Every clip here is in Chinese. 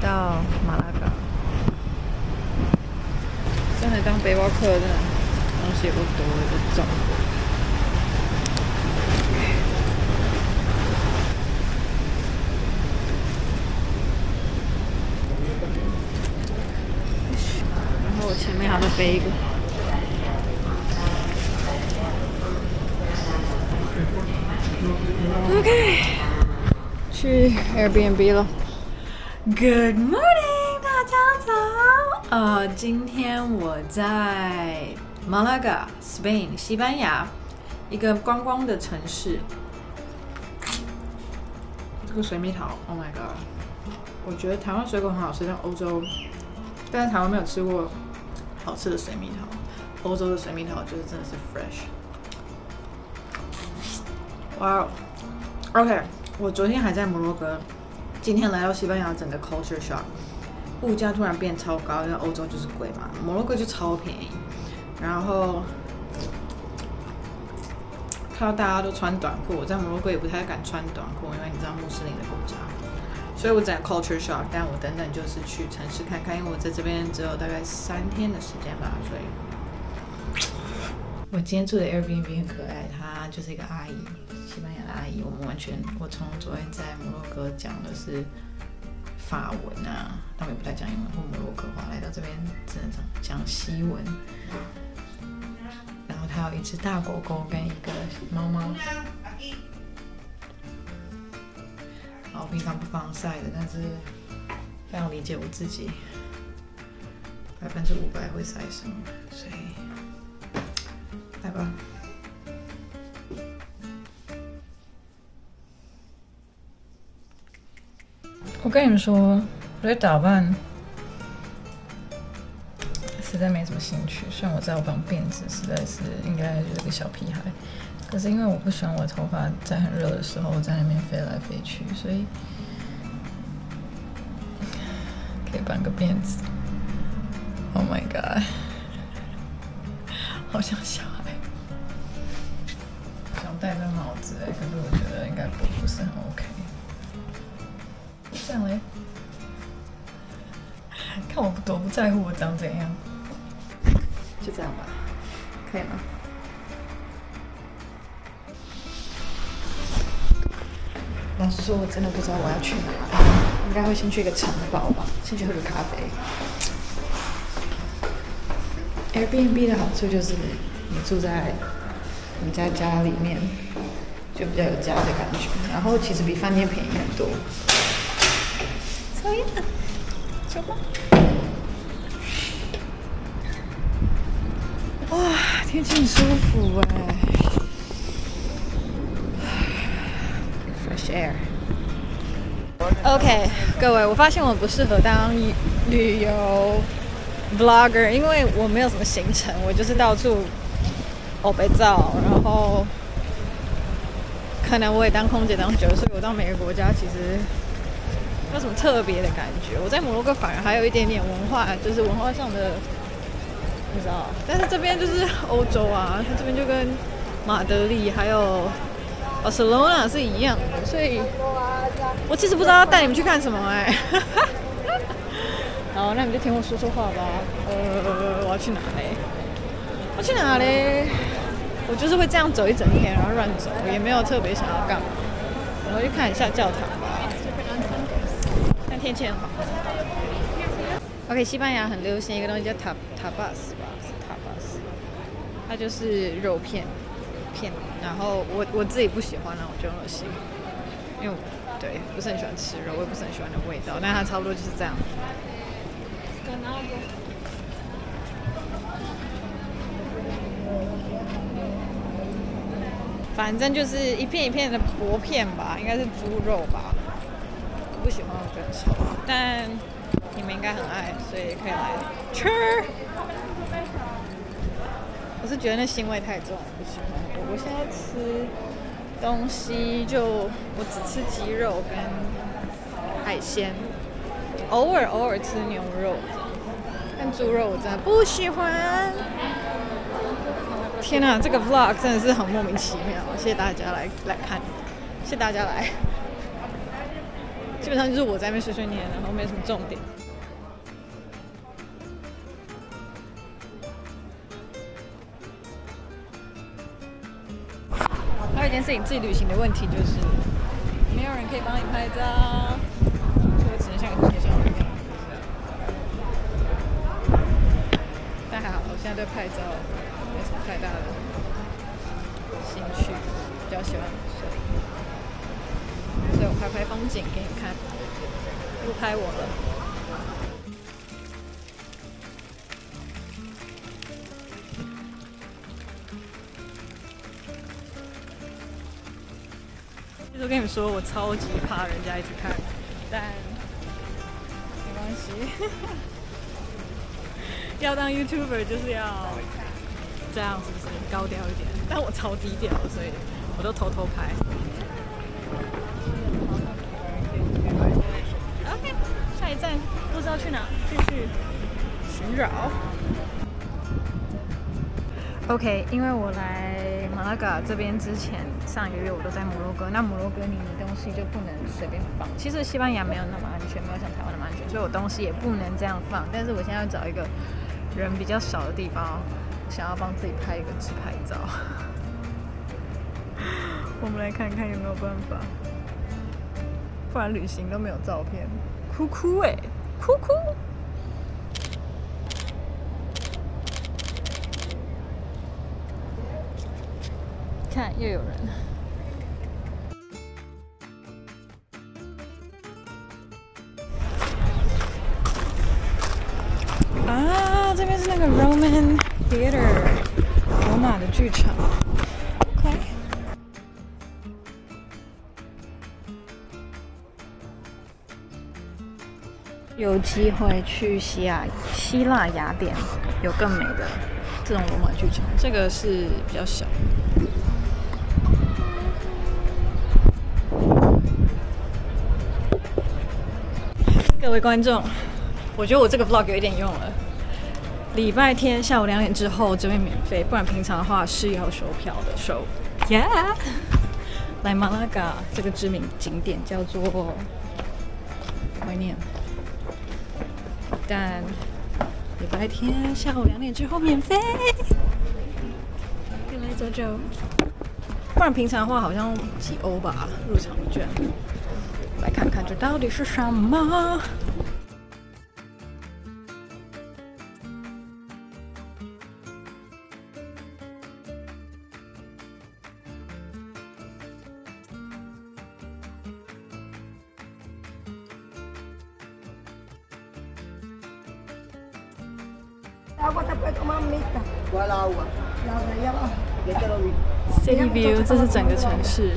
到马拉嘎，真的当背包客的东西也不多，也不重。然后我前面还会背一个。OK，去 Airbnb 了。Good morning，大家早。呃，今天我在马拉嘎，Spain，西班牙，一个观光的城市。这个水蜜桃，Oh my god！我觉得台湾水果很好吃，但欧洲，但是台湾没有吃过好吃的水蜜桃。欧洲的水蜜桃就是真的是 fresh。哇哦，OK，我昨天还在摩洛哥。今天来到西班牙，整个 culture shock，物价突然变超高，因为欧洲就是贵嘛，摩洛哥就超便宜。然后看到大家都穿短裤，我在摩洛哥也不太敢穿短裤，因为你知道穆斯林的国家，所以我整个 culture shock。但我等等就是去城市看看，因为我在这边只有大概三天的时间吧，所以。我今天住的 Airbnb 很可爱，她就是一个阿姨，阿姨。我们完全，我从昨天在摩洛哥讲的是法文啊，他们也不太讲英文或摩洛哥话，来到这边只能讲讲西文。然后它有一只大狗狗跟一个猫猫。然后平常不防晒的，但是非常理解我自己，百分之五百会晒伤，所以。来吧。我跟你们说，我对打扮实在没什么兴趣。虽然我知道我绑辫子实在是应该就是个小屁孩，可是因为我不喜欢我头发在很热的时候在那边飞来飞去，所以可以绑个辫子。Oh my god，好像小孩想。戴个帽子哎，可是我觉得应该不不是很 OK。这样嘞，看我多不在乎我长怎样，就这样吧，可以吗？老实说，我真的不知道我要去哪，应该会先去一个城堡吧，先去喝个咖啡。Airbnb 的好处就是你住在。人家家里面就比较有家的感觉，然后其实比饭店便宜很多。抽烟，走吧。哇，天气很舒服哎，fresh air。OK，各位，我发现我不适合当旅游 vlogger，因为我没有什么行程，我就是到处。哦，被照，然后可能我也当空姐当久，所以我到每个国家其实没有什么特别的感觉。我在摩洛哥反而还有一点点文化，就是文化上的，不知道？但是这边就是欧洲啊，它这边就跟马德里还有巴塞罗那是一样的，所以我其实不知道要带你们去看什么哎。好，那你就听我说说话吧。呃，我要去哪嘞？我去哪嘞？我就是会这样走一整天，然后乱走，也没有特别想要干嘛。我们去看一下教堂吧。天气很好。OK，西班牙很流行一个东西叫塔塔巴斯吧，塔巴斯。它就是肉片片，然后我我自己不喜欢，然后我就恶心，因为对不是很喜欢吃肉，我也不是很喜欢的味道。但它差不多就是这样。反正就是一片一片的薄片吧，应该是猪肉吧。不喜欢我觉得臭，但你们应该很爱，所以可以来吃。我是觉得那腥味太重，不喜欢。我我现在吃东西就我只吃鸡肉跟海鲜，偶尔偶尔吃牛肉，但猪肉我真的不喜欢。天呐，这个 vlog 真的是很莫名其妙，谢谢大家来来看，谢谢大家来。基本上就是我在那边碎碎念，然后没什么重点。还有一件事情，自己旅行的问题就是没有人可以帮你拍照，所以我只能像个介绍一样。但还好，我现在对拍照没什么太大的兴趣，比较喜欢摄影，所以我拍拍风景给你看，不拍我了。我跟你们说，我超级怕人家一直看，但没关系。要当 YouTuber 就是要这样，是不是高调一点？但我超低调，所以我都偷偷拍。一站不知道去哪，继续寻找。OK，因为我来马拉嘎这边之前，上一个月我都在摩洛哥。那摩洛哥你东西就不能随便放。其实西班牙没有那么安全，没有像台湾那么安全，所以我东西也不能这样放。但是我现在要找一个人比较少的地方，想要帮自己拍一个自拍照。我们来看看有没有办法，不然旅行都没有照片，哭哭哎，哭哭。看，又有人。啊，这边是那个 Roman Theater，罗马的剧场。有机会去西亚希腊雅典，有更美的这种罗马剧场。这个是比较小。各位观众，我觉得我这个 vlog 有一点用了。礼拜天下午两点之后这边免费，不然平常的话是要收票的。收，Yeah，来马拉嘎这个知名景点叫做怀念，但礼拜天下午两点之后免费，可以来走走。不然平常的话好像几欧吧入场券。来看看这到底是什么。City View，这是整个城市。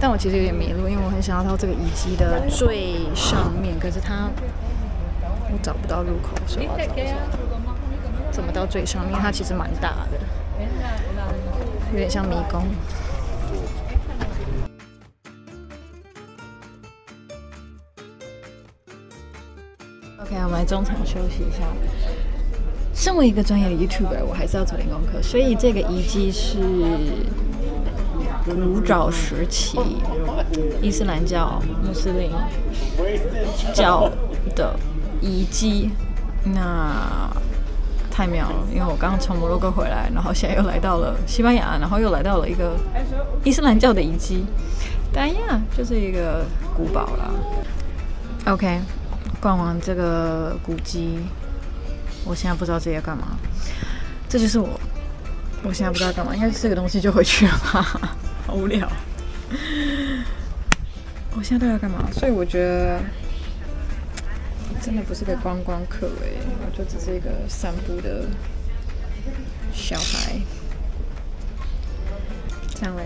但我其实有点迷路，因为我很想要到这个遗迹的最上面，可是它我找不到入口，所以怎么到最上面？它其实蛮大的，有点像迷宫。OK，我们来中场休息一下。身为一个专业的 YouTuber，我还是要做点功课，所以这个遗迹是。古早时期，伊斯兰教、穆斯林教的遗迹，那太妙了！因为我刚刚从摩洛哥回来，然后现在又来到了西班牙，然后又来到了一个伊斯兰教的遗迹，但呀，就是一个古堡啦。OK，逛完这个古迹，我现在不知道自己要干嘛。这就是我，我现在不知道干嘛，应该是这个东西就回去了吧。好无聊，我现在都要干嘛？所以我觉得真的不是个观光客哎，我就只是一个散步的小孩。这样嘞，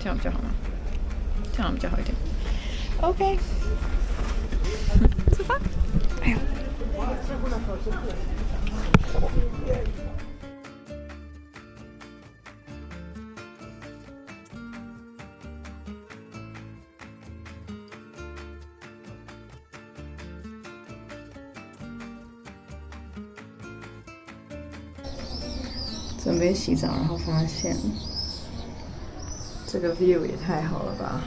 这样比较好吗？这样比较好一点。OK，出发。哎呀。准备洗澡，然后发现这个 view 也太好了吧！